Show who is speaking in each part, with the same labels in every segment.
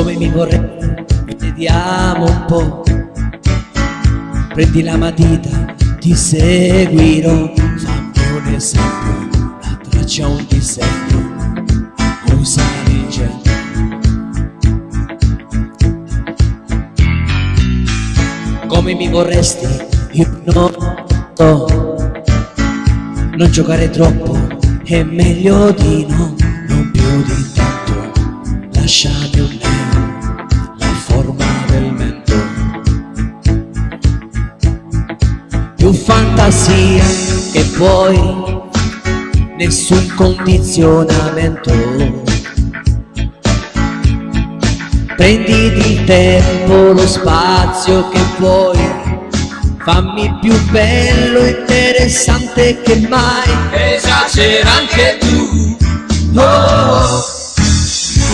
Speaker 1: come mi vorrei. Vediamo un po' prendi la matita ti seguirò. Fammi un esempio la traccia un disegno. Usa la legge come mi vorresti io non giocare troppo è meglio di no. Non più di tanto. Lasciami un neo fantasia che poi nessun condizionamento. Prenditi il tempo lo spazio che vuoi. Fammi più bello interessante che mai.
Speaker 2: Esagera anche tu. Oh,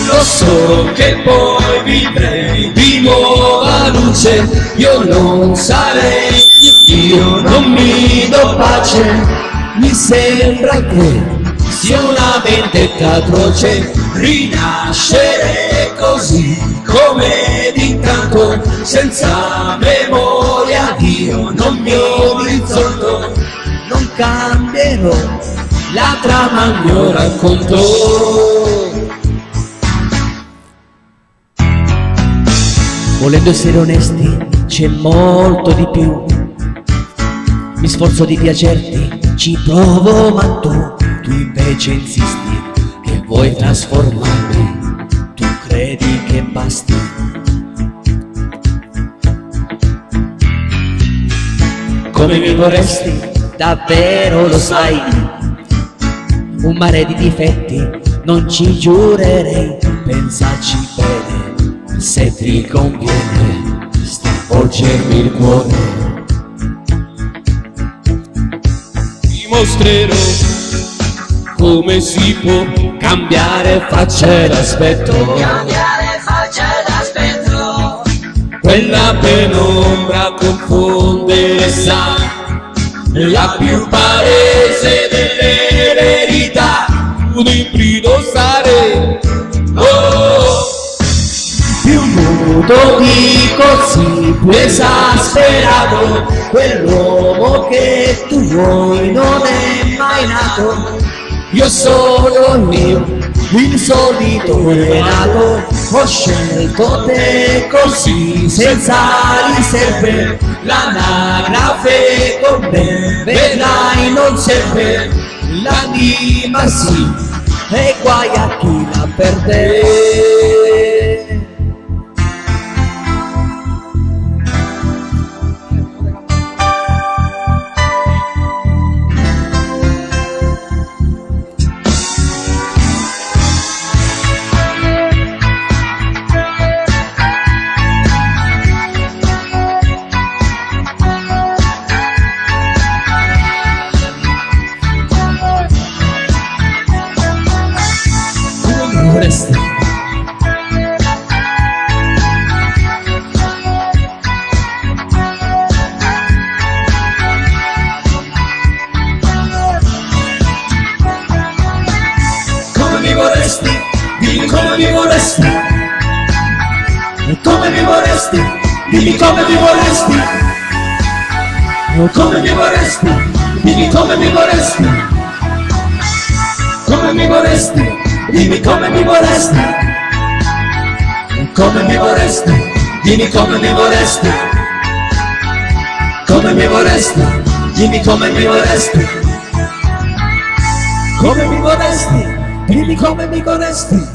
Speaker 2: lo so che poi vivrei di nuova luce. Io non sarei do pace mi sembra che sia una vendetta atroce. Rinascere così come d'incanto senza memoria io non mi orizzonto.
Speaker 1: Non cambierò
Speaker 2: la trama il mio racconto.
Speaker 1: Volendo essere onesti c'è molto di più mi sforzo di piacerti ci provo ma tu tu invece insisti che vuoi trasformarmi. Tu credi che basti? Come mi vorresti? Davvero lo sai? Un mare di difetti non ci giurerei. Pensaci bene se ti conviene stravolgermi il cuore
Speaker 2: ti mostrerò come si può cambiare faccia d'aspetto
Speaker 3: cambiare faccia d'aspetto
Speaker 2: quella penombra confonde sa la più palese
Speaker 1: di così più esasperato quell'uomo che tu vuoi non è mai nato. Io sono il mio insolito renato ho scelto te così senza riserve. L'anagrafe con me vedrai non serve. L'anima sì e guai a chi la perde vorresti
Speaker 2: come mi vorresti dimmi come mi vorresti. Come mi vorresti dimmi come mi vorresti. Come mi vorresti dimmi come mi vorresti. Come mi vorresti dimmi come mi vorresti. Come mi vorresti. Dimmi come mi vorresti. Come mi vorresti. Dimmi come mi vorresti.
Speaker 1: Come mi vorresti. Dimmi come mi vorresti.